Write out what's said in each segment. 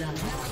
Love.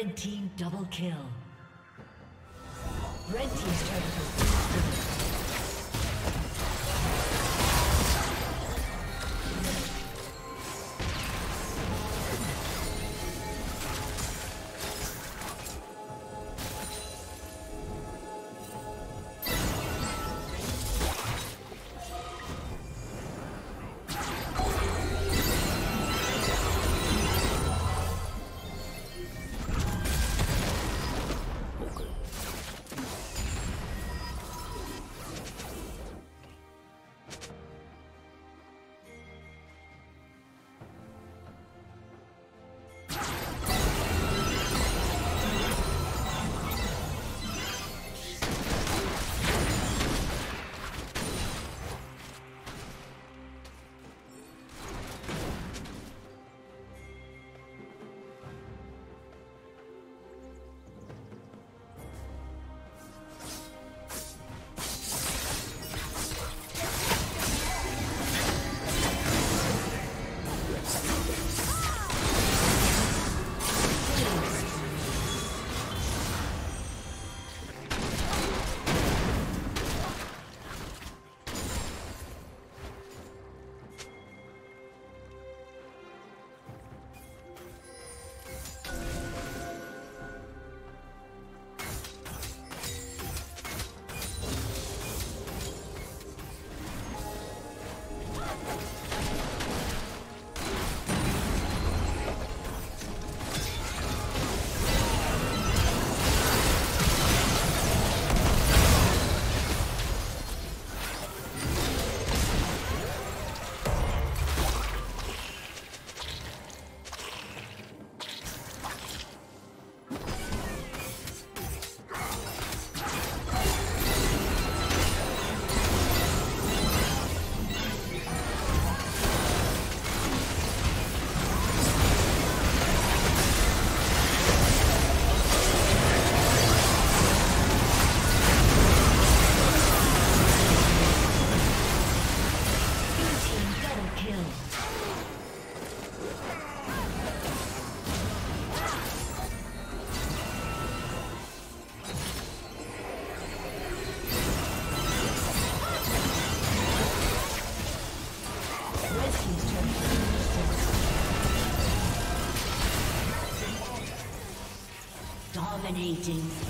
Red team double kill. Red team's turret Dominating.